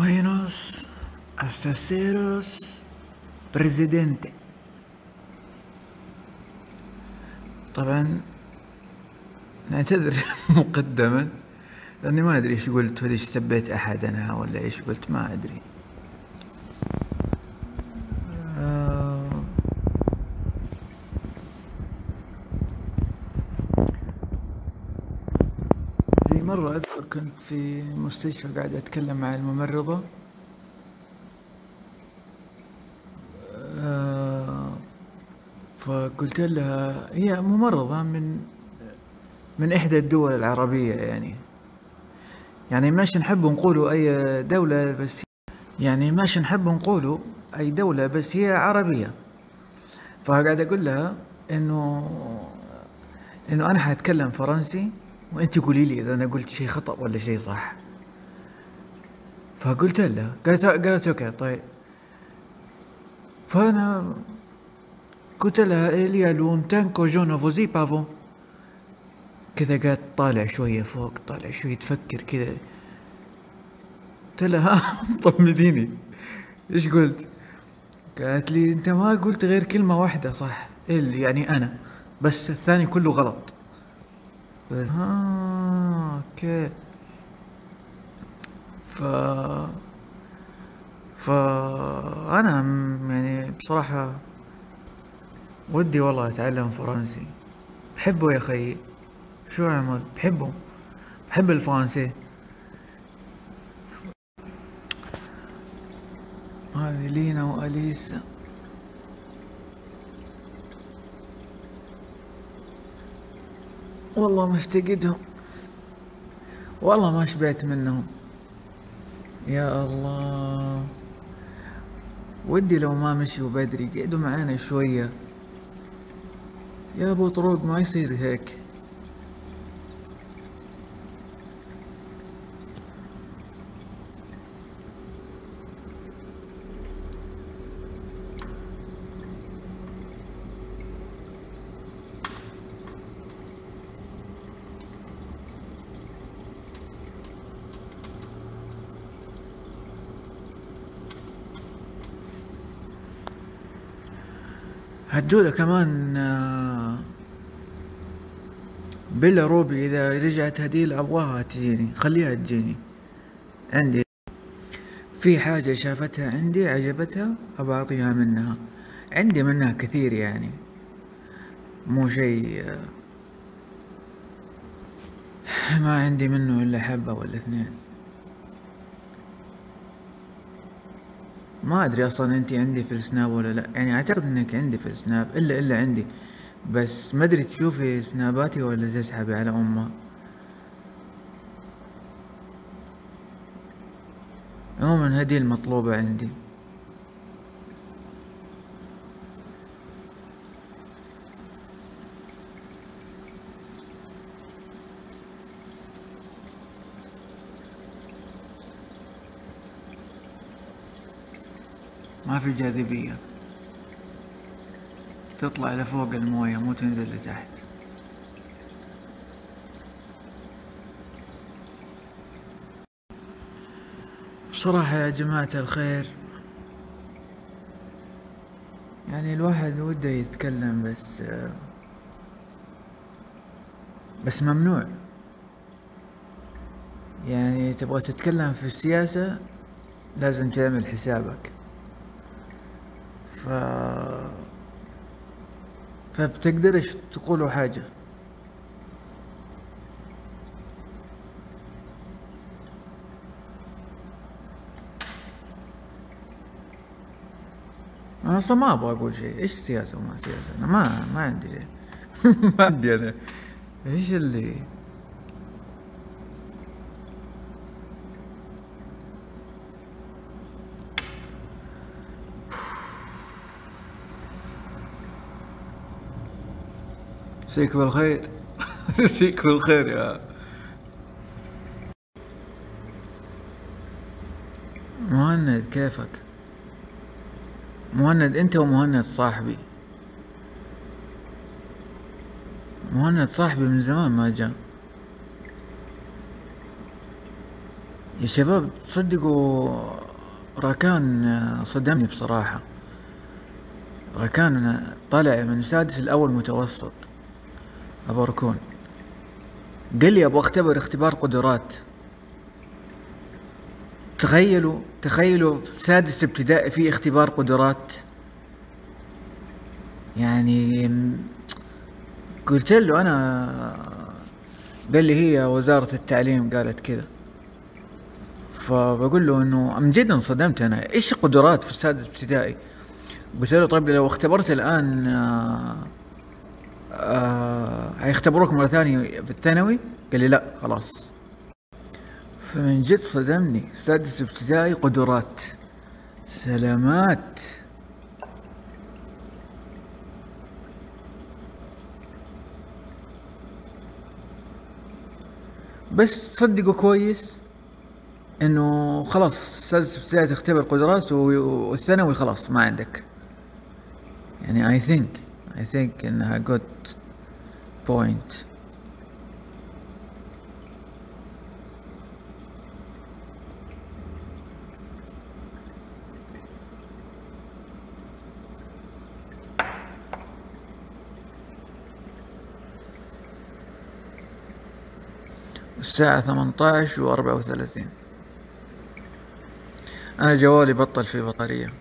Buenos asaceros presidente. طبعا نعتذر مقدما لأني ما أدري إيش قلت ولا إيش سبيت احد أنا ولا إيش قلت ما أدري. مرة أذكر كنت في مستشفى قاعد أتكلم مع الممرضة. آه، فقلت لها هي ممرضة من من إحدى الدول العربية يعني. يعني ماش نحب نقولوا أي دولة بس يعني ماش نحب نقولوا أي دولة بس هي عربية. فقاعد أقول لها إنه إنه أنا حأتكلم فرنسي وأنت قولي لي إذا أنا قلت شيء خطأ ولا شيء صح؟ فقلت لها قالت قالت okay طيب. فأنا قلت لها إليا لونتان كو جو نوفوزي بافون كذا قاعد طالع شوية فوق طالع شوية تفكر كذا. قلت لها ها طمنيني إيش قلت؟ قالت لي أنت ما قلت غير كلمة واحدة صح؟ ال يعني أنا. بس الثاني كله غلط. ها أوكي. ف فأنا م- يعني بصراحة ودي والله أتعلم فرنسي. بحبه يا أخي. شو أعمل بحبه. بحب الفرنسي. هذه لينا وأليسا؟ والله مفتقدهم والله ما شبعت منهم. يا الله. ودي لو ما مشوا بدري قعدوا معانا شوية. يا أبو طروق ما يصير هيك. هدوله كمان آه، بيلا روبي إذا رجعت هديل ابغاها تجيني خليها تجيني. عندي في حاجة شافتها عندي عجبتها أبى أعطيها منها. عندي منها كثير يعني. مو شيء آه، ما عندي منه إلا حبة ولا اثنين. ما أدري أصلا أنتي عندي في السناب ولا لا. يعني أعتقد إنك عندي في السناب الا إلا عندي. بس ما أدري تشوفي سناباتي ولا تسحبي على أمها. عموما هذه المطلوبة عندي. ما في جاذبية. تطلع لفوق الموية مو تنزل لتحت. بصراحة يا جماعة الخير يعني الواحد وده يتكلم بس بس ممنوع. يعني تبغى تتكلم في السياسة لازم تعمل حسابك. ف فبتقدرش تقولوا حاجة. أنا أصلا ما أبغى أقول شيء. إيش سياسة وما سياسة؟ أنا ما ما عندي ما عندي أنا. إيش اللي مسيك بالخير. مسيك بالخير يا. مهند كيفك؟ مهند أنت ومهند صاحبي. مهند صاحبي من زمان ما جاء. يا شباب تصدقوا راكان صدمني بصراحة. راكان طالع من السادس الأول متوسط. أبو ركون. قال لي أبغى أختبر اختبار قدرات. تخيلوا تخيلوا سادس ابتدائي في اختبار قدرات. يعني قلت له أنا قال لي هي وزارة التعليم قالت كذا. فبقول له إنه من جد انصدمت أنا. إيش قدرات في السادس ابتدائي؟ قلت له طيب لو اختبرت الآن آه آه هيختبروك مرة ثانية في الثانوي؟ قال لي لا خلاص. فمن جد صدمني. سادس ابتدائي قدرات. سلامات. بس تصدقوا كويس إنه خلاص سادس ابتدائي تختبر قدرات والثانوي خلاص ما عندك. يعني I think I think انها good point الساعة عشر وأربعة وثلاثين. أنا جوالي بطل فيه بطارية.